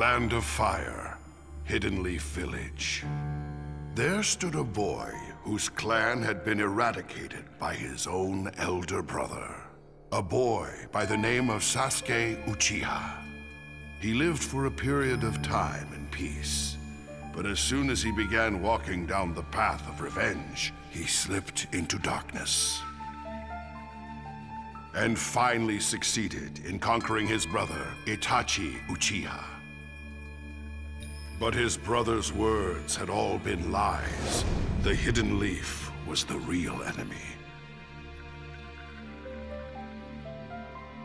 Land of Fire, Hidden Leaf Village. There stood a boy whose clan had been eradicated by his own elder brother. A boy by the name of Sasuke Uchiha. He lived for a period of time in peace. But as soon as he began walking down the path of revenge, he slipped into darkness. And finally succeeded in conquering his brother, Itachi Uchiha. But his brother's words had all been lies. The Hidden Leaf was the real enemy.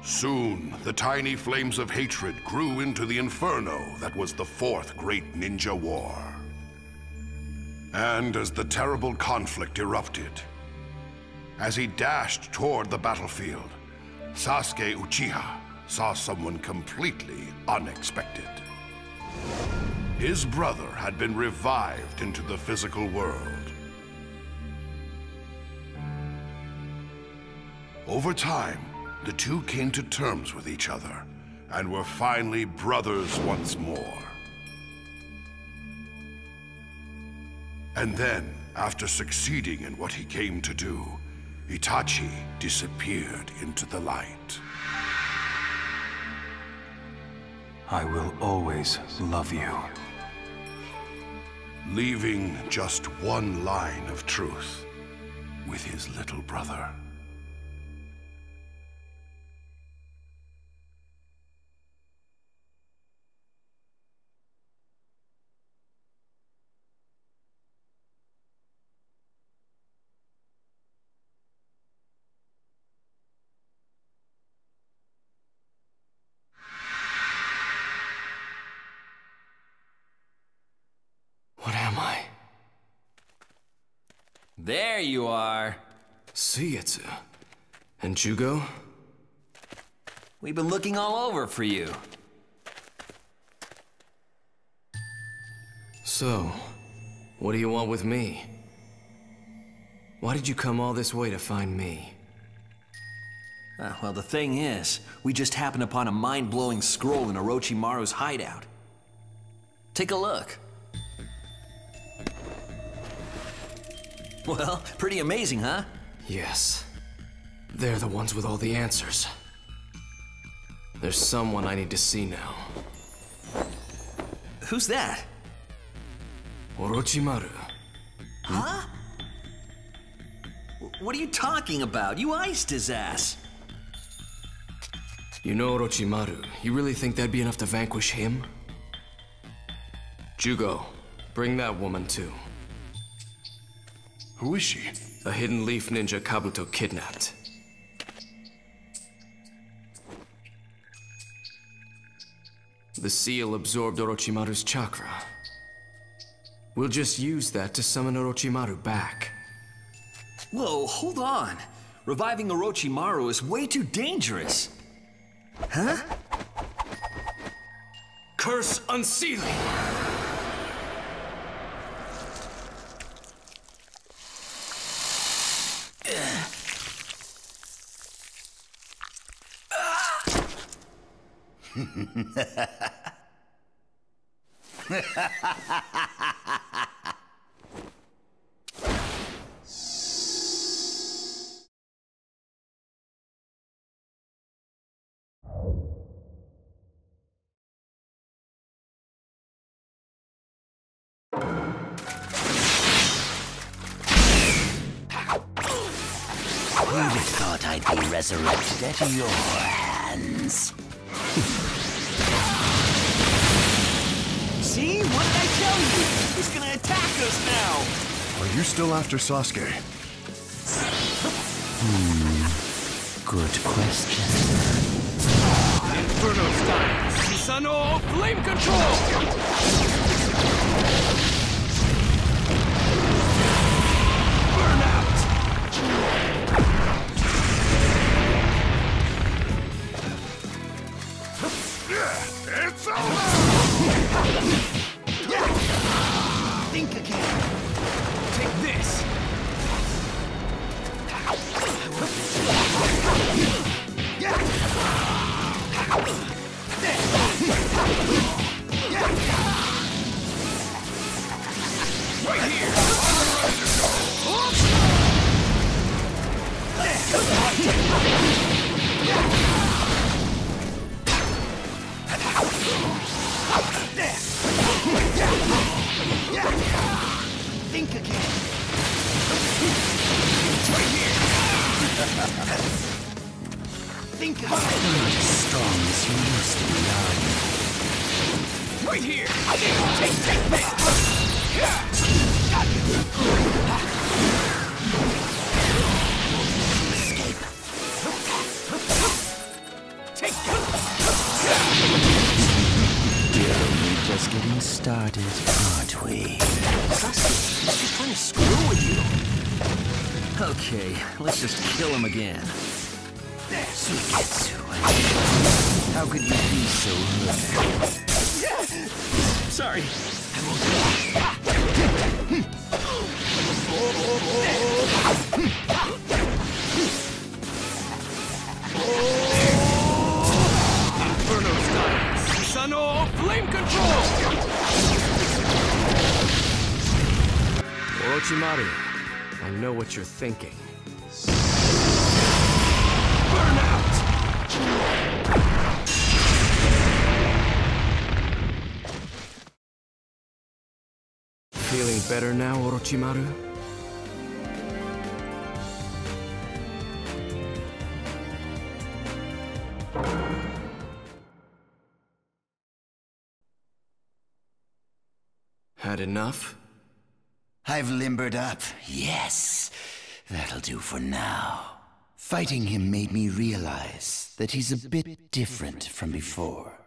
Soon, the tiny flames of hatred grew into the inferno that was the Fourth Great Ninja War. And as the terrible conflict erupted, as he dashed toward the battlefield, Sasuke Uchiha saw someone completely unexpected. His brother had been revived into the physical world. Over time, the two came to terms with each other and were finally brothers once more. And then, after succeeding in what he came to do, Itachi disappeared into the light. I will always love you. Leaving just one line of truth with his little brother. There you are. Suigetsu. And Jugo? We've been looking all over for you. So, what do you want with me? Why did you come all this way to find me? Ah, well, the thing is, we just happened upon a mind-blowing scroll in Orochimaru's hideout. Take a look. Well, pretty amazing, huh? Yes. They're the ones with all the answers. There's someone I need to see now. Who's that? Orochimaru. Hmm? Huh? What are you talking about? You iced his ass. You know Orochimaru. You really think that'd be enough to vanquish him? Jugo, bring that woman too. Who is she? A hidden leaf ninja Kabuto kidnapped. The seal absorbed Orochimaru's chakra. We'll just use that to summon Orochimaru back. Whoa, hold on. Reviving Orochimaru is way too dangerous. Huh? Curse unsealing! Who'd have thought I'd be resurrected at your now. Are you still after Sasuke? Hmm. Good question. Inferno style! Susanoo flame control! Just getting started, aren't we? Just trying to screw with you. Okay, let's just kill him again. Suigetsu, how could you be so hurt? Sorry. i will kill Inferno Sano flame control! Orochimaru, I know what you're thinking. Burn out! Feeling better now, Orochimaru? Had enough? I've limbered up, yes. That'll do for now. Fighting him made me realize that he's a bit different from before.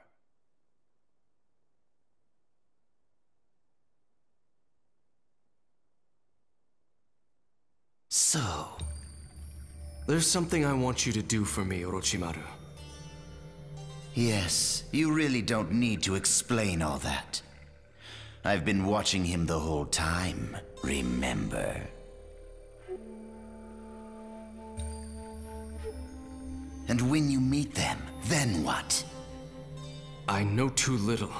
So, There's something I want you to do for me, Orochimaru. yes, you really don't need to explain all that. I've been watching him the whole time, remember? And when you meet them, then what? I know too little.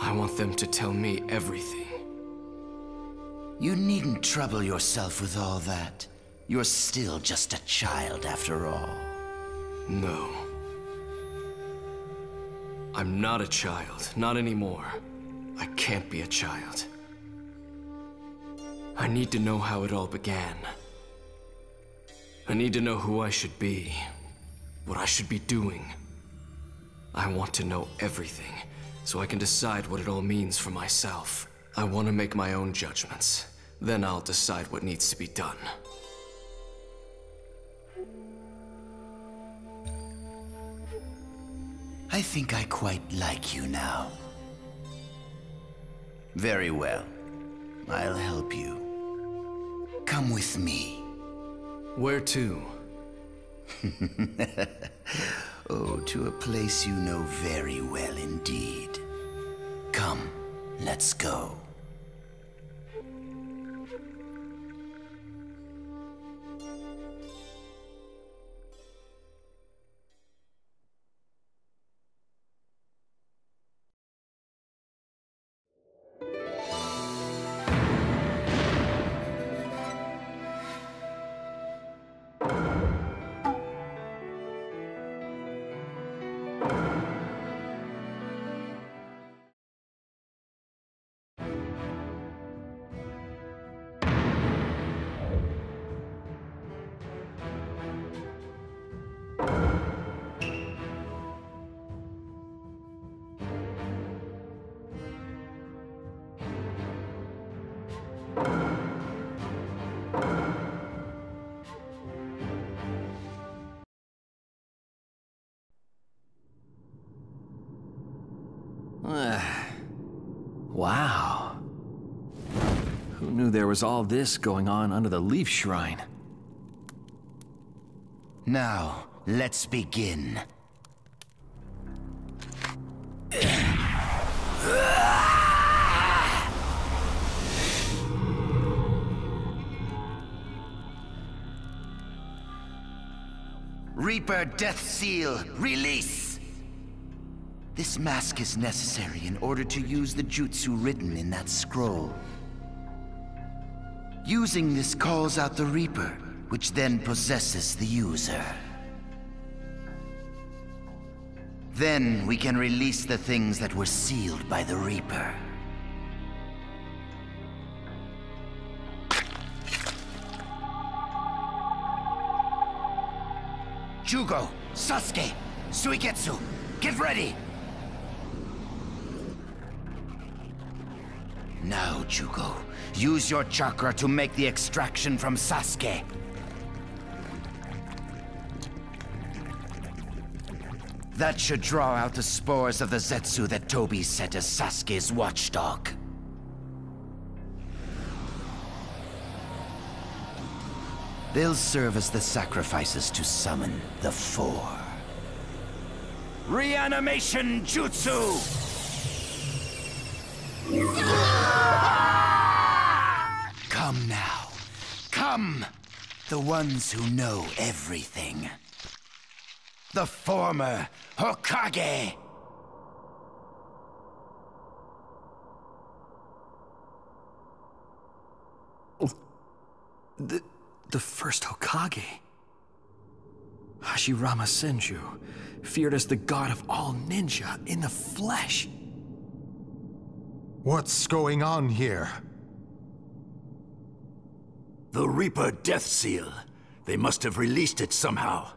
I want them to tell me everything. You needn't trouble yourself with all that. You're still just a child after all. No. I'm not a child, not anymore. I can't be a child. I need to know how it all began. I need to know who I should be, what I should be doing. I want to know everything, so I can decide what it all means for myself. I want to make my own judgments. Then I'll decide what needs to be done. I think I quite like you now. Very well. I'll help you. Come with me. Where to? Oh, to a place you know very well indeed. Come, let's go. Was all this going on under the Leaf Shrine? Now, let's begin. Reaper Death Seal, release! This mask is necessary in order to use the jutsu written in that scroll. Using this calls out the Reaper, which then possesses the user. Then we can release the things that were sealed by the Reaper. Jugo, Sasuke, Suigetsu, get ready! Now, Jugo, use your chakra to make the extraction from Sasuke. That should draw out the spores of the Zetsu that Tobi set as Sasuke's watchdog. They'll serve as the sacrifices to summon the Four. Reanimation Jutsu! Come! The ones who know everything. The former Hokage! Oh, the, the first Hokage. Hashirama Senju, feared as the god of all ninja in the flesh. What's going on here? The Reaper Death Seal. They must have released it somehow.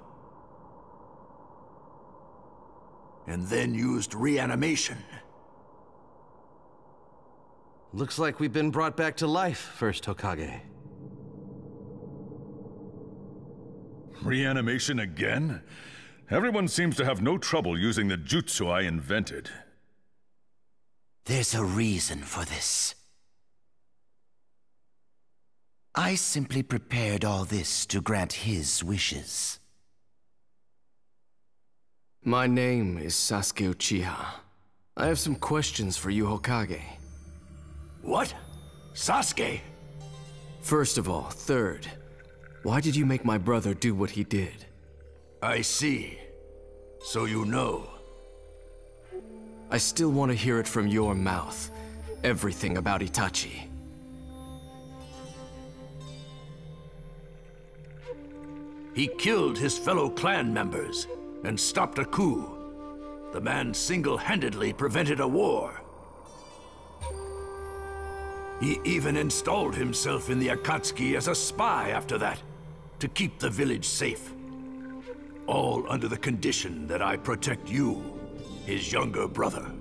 And then used reanimation. Looks like we've been brought back to life, First Hokage. Reanimation again? Everyone seems to have no trouble using the jutsu I invented. There's a reason for this. I simply prepared all this to grant his wishes. My name is Sasuke Uchiha. I have some questions for you, Hokage. What? Sasuke? First of all, third, why did you make my brother do what he did? I see. So you know. I still want to hear it from your mouth. Everything about Itachi. He killed his fellow clan members and stopped a coup. The man single-handedly prevented a war. He even installed himself in the Akatsuki as a spy after that, to keep the village safe. All under the condition that I protect you, his younger brother.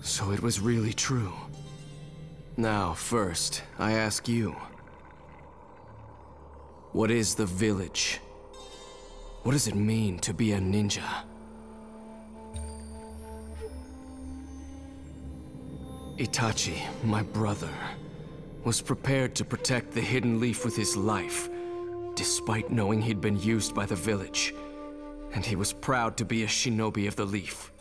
So it was really true. Now, first, I ask you. What is the village? What does it mean to be a ninja? Itachi, my brother, was prepared to protect the Hidden Leaf with his life, despite knowing he'd been used by the village. And he was proud to be a shinobi of the Leaf.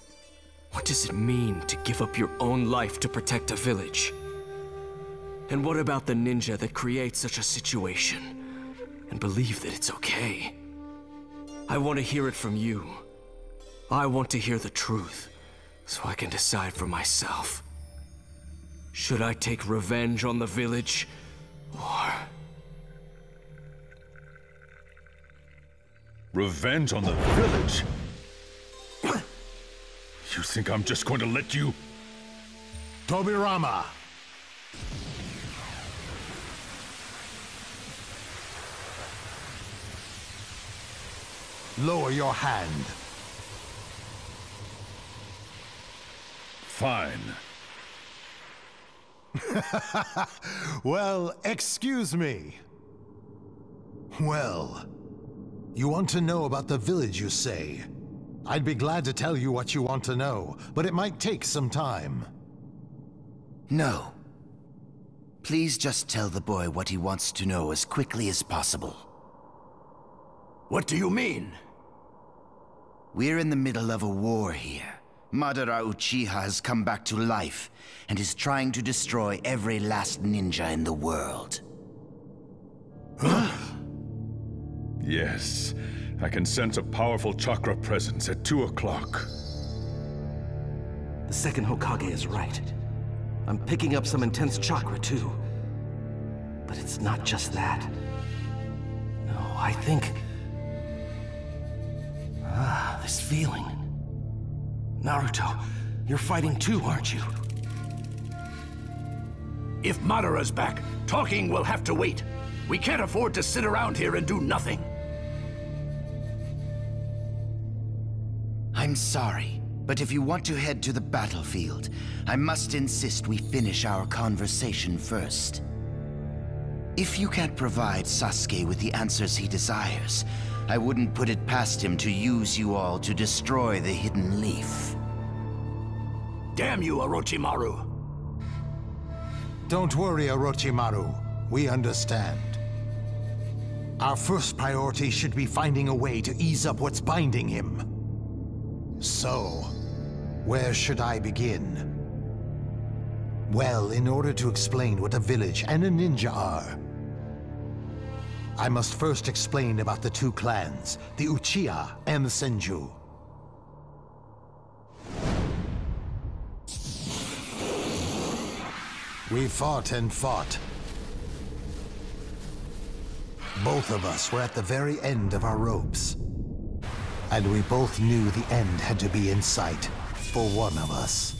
What does it mean to give up your own life to protect a village? And what about the ninja that creates such a situation and believe that it's okay? I want to hear it from you. I want to hear the truth so I can decide for myself. Should I take revenge on the village or Revenge on the village? You think I'm just going to let you? Tobirama! Lower your hand. Fine. Well, excuse me. Well, you want to know about the village, you say? I'd be glad to tell you what you want to know, but it might take some time. No. Please just tell the boy what he wants to know as quickly as possible. What do you mean? We're in the middle of a war here. Madara Uchiha has come back to life and is trying to destroy every last ninja in the world. Yes, I can sense a powerful chakra presence at two o'clock. The second Hokage is right. I'm picking up some intense chakra, too. But it's not just that. No, I think... Ah, this feeling. Naruto, you're fighting too, aren't you? If Madara's back, talking will have to wait. We can't afford to sit around here and do nothing. I'm sorry, but if you want to head to the battlefield, I must insist we finish our conversation first. If you can't provide Sasuke with the answers he desires, I wouldn't put it past him to use you all to destroy the Hidden Leaf. Damn you, Orochimaru! Don't worry, Orochimaru. We understand. Our first priority should be finding a way to ease up what's binding him. So, where should I begin? Well, in order to explain what a village and a ninja are, I must first explain about the two clans, the Uchiha and the Senju. We fought and fought. Both of us were at the very end of our ropes. And we both knew the end had to be in sight for one of us.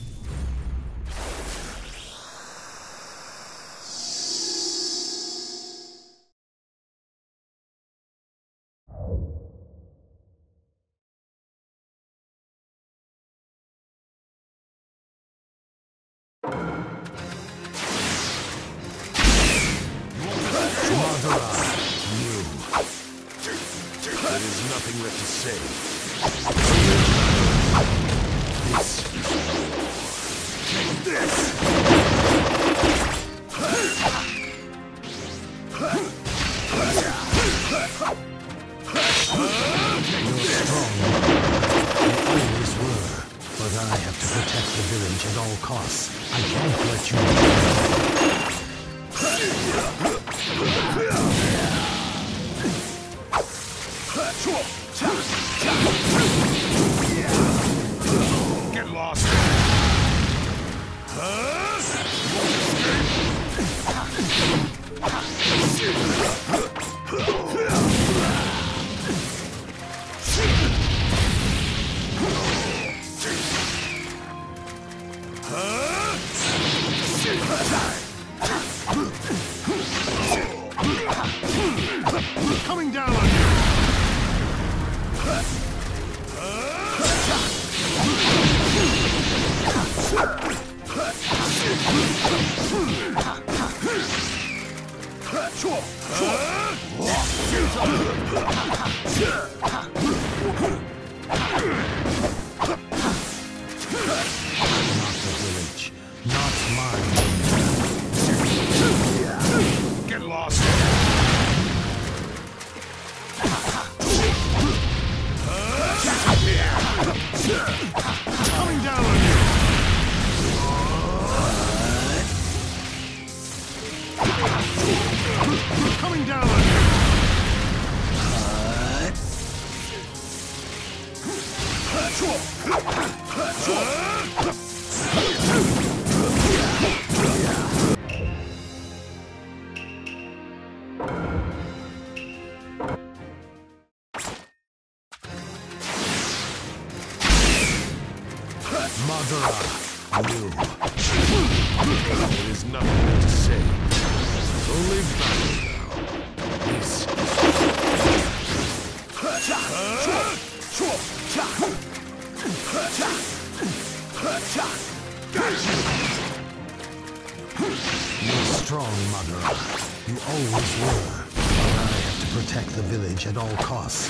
There is nothing to say. Only battle. This is You're strong, Madara. You always were. But I have to protect the village at all costs.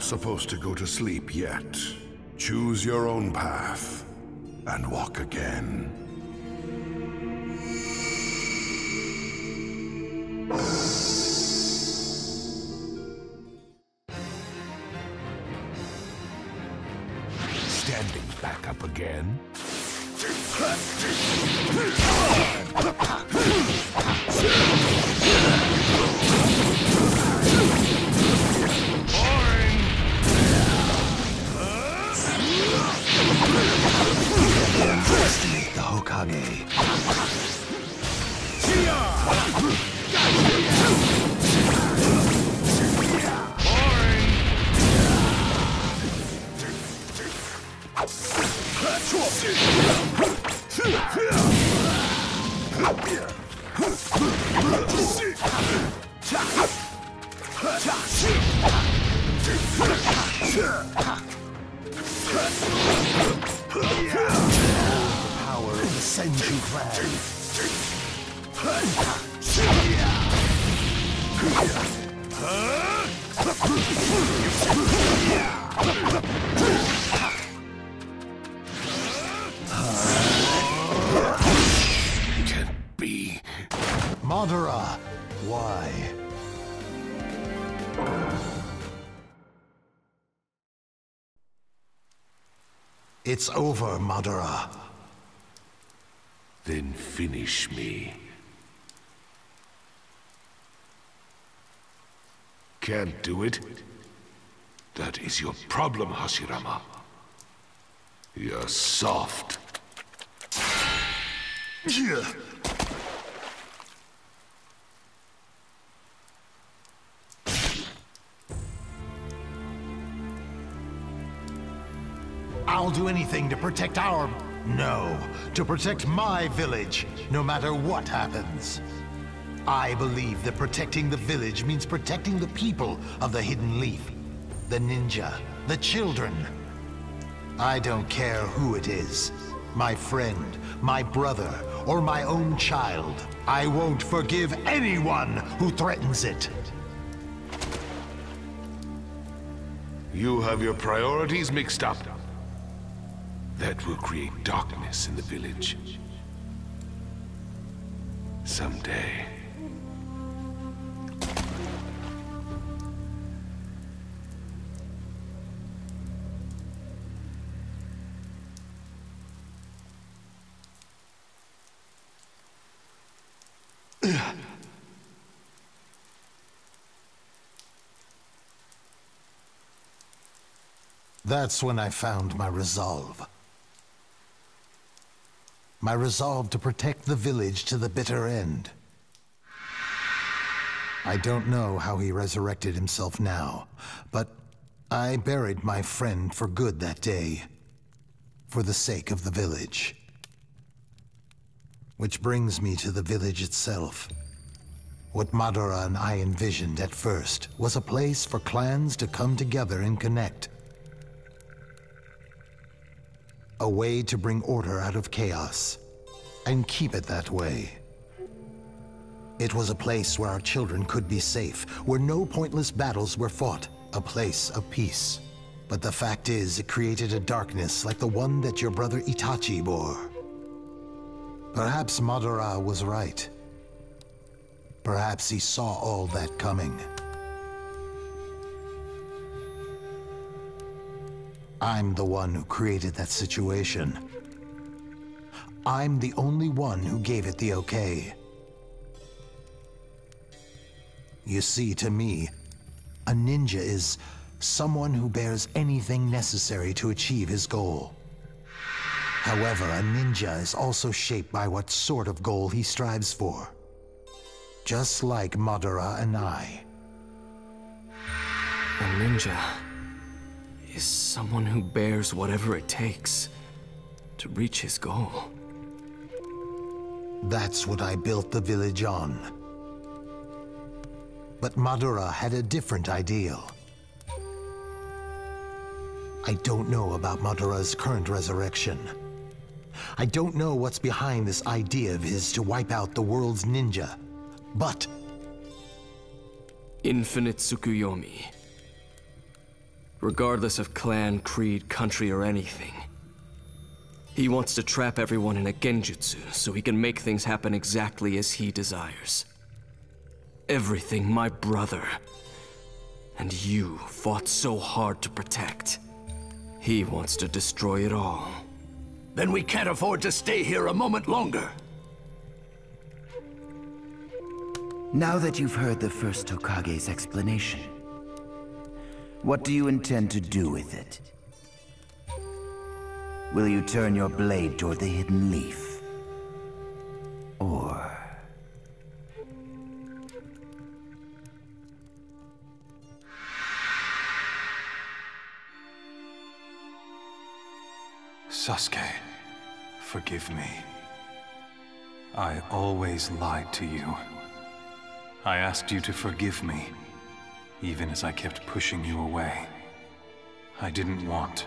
Supposed to go to sleep yet. Choose your own path and walk again. It's over, Madara. Then finish me. Can't do it? That is your problem, Hashirama. You're soft. Yeah. I'll do anything to protect our... No, to protect my village, no matter what happens. I believe that protecting the village means protecting the people of the Hidden Leaf. The ninja, the children. I don't care who it is. My friend, my brother, or my own child. I won't forgive anyone who threatens it. You have your priorities mixed up. That will create darkness in the village. Someday. That's when I found my resolve. My resolve to protect the village to the bitter end. I don't know how he resurrected himself now, but I buried my friend for good that day. For the sake of the village. Which brings me to the village itself. What Madara and I envisioned at first was a place for clans to come together and connect. A way to bring order out of chaos, and keep it that way. It was a place where our children could be safe, where no pointless battles were fought, a place of peace. But the fact is, it created a darkness like the one that your brother Itachi bore. Perhaps Madara was right. Perhaps he saw all that coming. I'm the one who created that situation. I'm the only one who gave it the okay. You see, to me, a ninja is someone who bears anything necessary to achieve his goal. However, a ninja is also shaped by what sort of goal he strives for. Just like Madara and I. A ninja is someone who bears whatever it takes to reach his goal. That's what I built the village on. But Madara had a different ideal. I don't know about Madara's current resurrection. I don't know what's behind this idea of his to wipe out the world's ninja. But... Infinite Tsukuyomi. Regardless of clan, creed, country, or anything. He wants to trap everyone in a genjutsu so he can make things happen exactly as he desires. Everything my brother and you fought so hard to protect. He wants to destroy it all. Then we can't afford to stay here a moment longer. Now that you've heard the first Hokage's explanation, what do you intend to do with it? Will you turn your blade toward the hidden leaf? Or... Sasuke, forgive me. I always lied to you. I asked you to forgive me, even as I kept pushing you away. I didn't want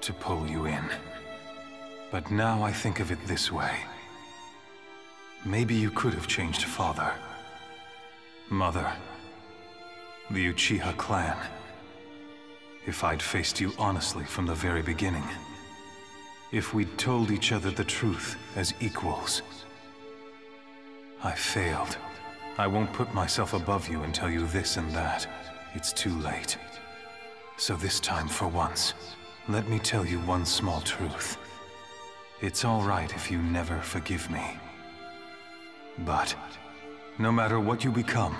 to pull you in. But now I think of it this way. Maybe you could have changed father, mother, the Uchiha clan, if I'd faced you honestly from the very beginning. If we'd told each other the truth as equals. I failed. I won't put myself above you and tell you this and that. It's too late. So this time, for once, let me tell you one small truth. It's all right if you never forgive me. But, no matter what you become,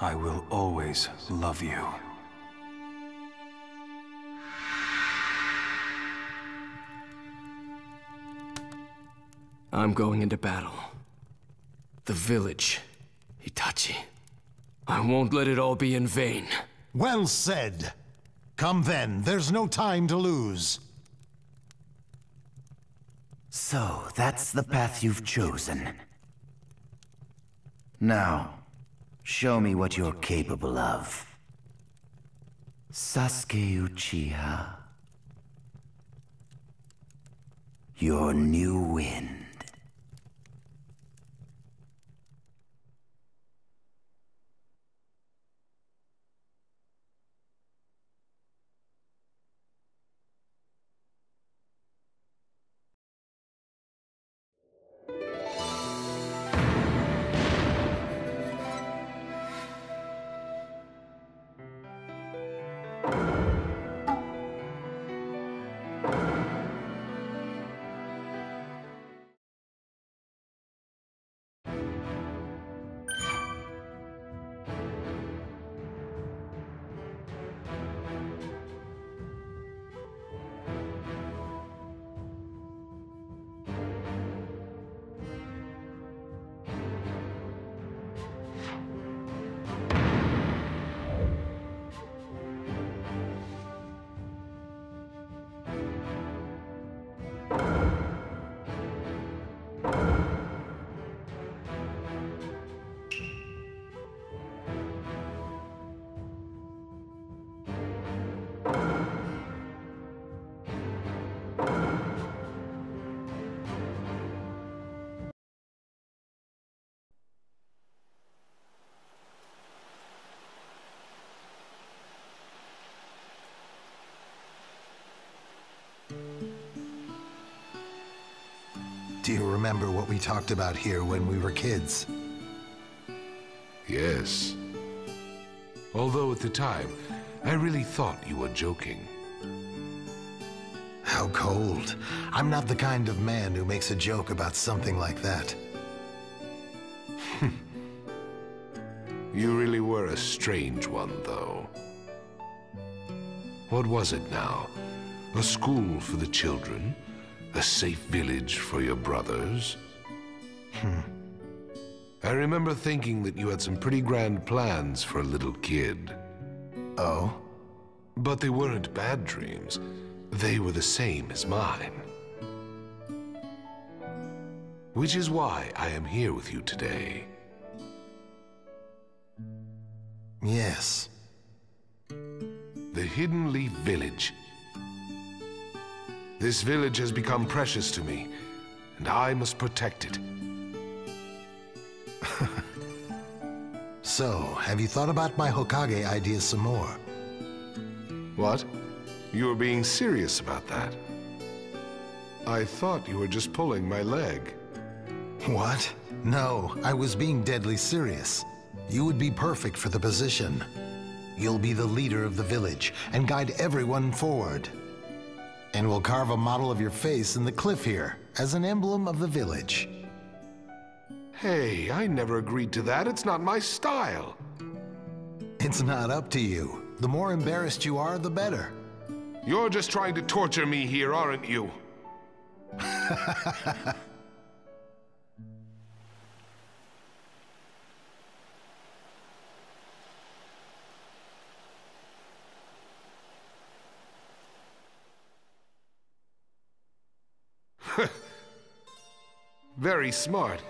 I will always love you. I'm going into battle. The village, Itachi. I won't let it all be in vain. Well said. Come then, there's no time to lose. So, that's the path you've chosen. Now, show me what you're capable of. Sasuke Uchiha. Your new wind. Do you remember what we talked about here when we were kids? Yes. Although at the time, I really thought you were joking. How cold. I'm not the kind of man who makes a joke about something like that. You really were a strange one, though. What was it now? A school for the children? A safe village for your brothers? Hmm. I remember thinking that you had some pretty grand plans for a little kid. Oh? But they weren't bad dreams. They were the same as mine. Which is why I am here with you today. Yes. The Hidden Leaf Village. This village has become precious to me, and I must protect it. so, have you thought about my Hokage idea some more? What? You are being serious about that? I thought you were just pulling my leg. What? No, I was being deadly serious. You would be perfect for the position. You'll be the leader of the village and guide everyone forward. And we'll carve a model of your face in the cliff here as an emblem of the village. Hey, I never agreed to that. It's not my style. It's not up to you. The more embarrassed you are, the better. You're just trying to torture me here, aren't you? Very smart.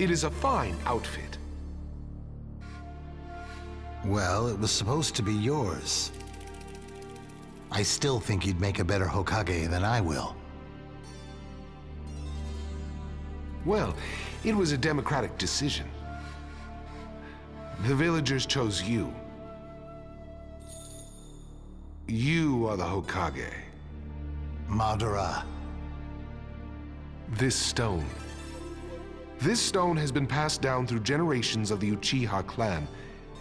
It is a fine outfit. Well, it was supposed to be yours. I still think you'd make a better Hokage than I will. Well, it was a democratic decision. The villagers chose you. You are the Hokage. Madara. This stone. This stone has been passed down through generations of the Uchiha clan.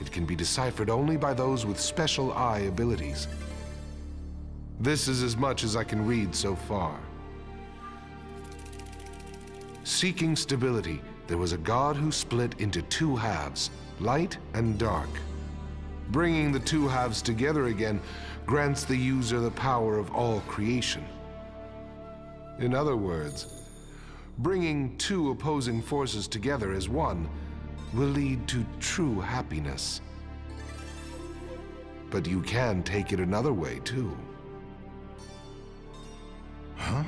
It can be deciphered only by those with special eye abilities. This is as much as I can read so far. Seeking stability, there was a god who split into two halves, light and dark. Bringing the two halves together again grants the user the power of all creation. In other words, bringing two opposing forces together as one will lead to true happiness. But you can take it another way, too. Huh?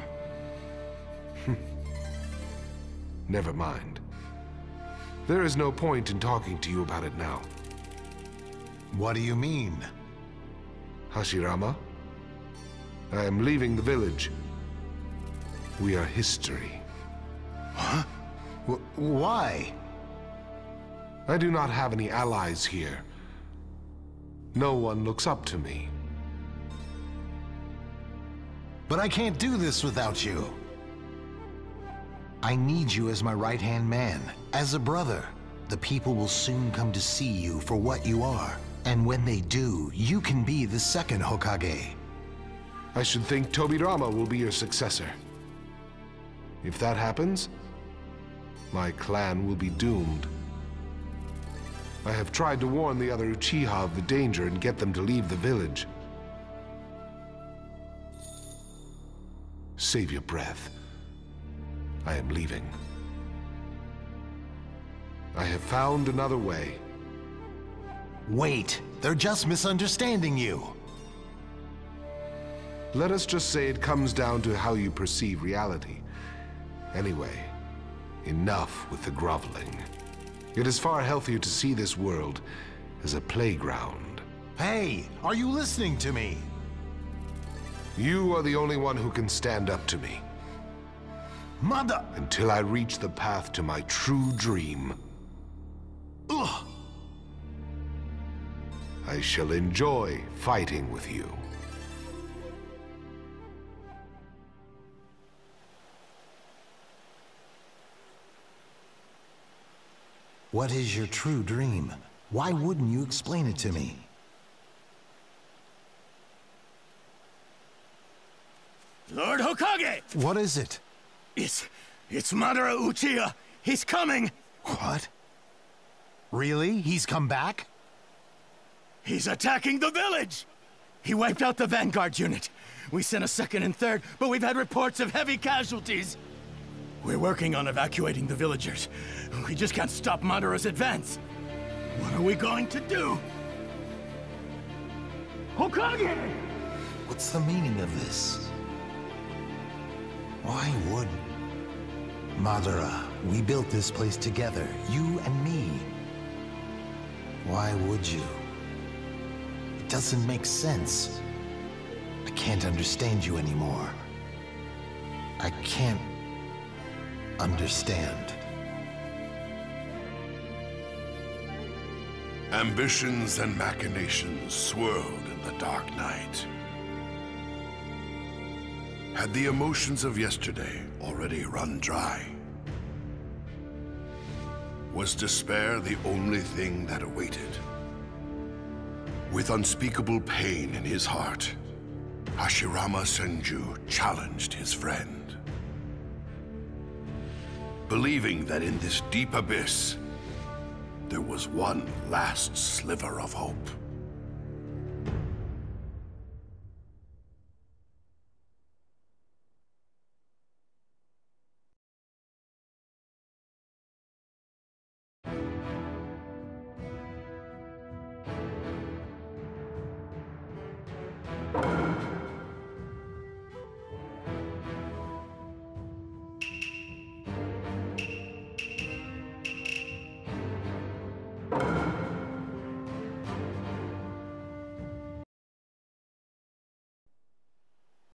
Never mind. There is no point in talking to you about it now. What do you mean? Hashirama, I am leaving the village. We are history. W why? I do not have any allies here. No one looks up to me. But I can't do this without you. I need you as my right-hand man, as a brother. The people will soon come to see you for what you are. And when they do, you can be the second Hokage. I should think Tobirama will be your successor. If that happens, my clan will be doomed. I have tried to warn the other Uchiha of the danger and get them to leave the village. Save your breath. I am leaving. I have found another way. Wait, they're just misunderstanding you. Let us just say it comes down to how you perceive reality. Anyway, enough with the groveling. It is far healthier to see this world as a playground. Hey, are you listening to me? You are the only one who can stand up to me. Mother! Until I reach the path to my true dream. Ugh! I shall enjoy fighting with you. What is your true dream? Why wouldn't you explain it to me? Lord Hokage! What is it? It's... it's Madara Uchiha. He's coming! What? Really? He's come back? He's attacking the village! He wiped out the Vanguard unit. We sent a second and third, but we've had reports of heavy casualties. We're working on evacuating the villagers. We just can't stop Madara's advance. What are we going to do? Hokage! What's the meaning of this? Why would... Madara, we built this place together, you and me. Why would you? It doesn't make sense. I can't understand you anymore. I can't understand. Ambitions and machinations swirled in the dark night. Had the emotions of yesterday already run dry? Was despair the only thing that awaited? With unspeakable pain in his heart, Hashirama Senju challenged his friend. Believing that in this deep abyss, there was one last sliver of hope.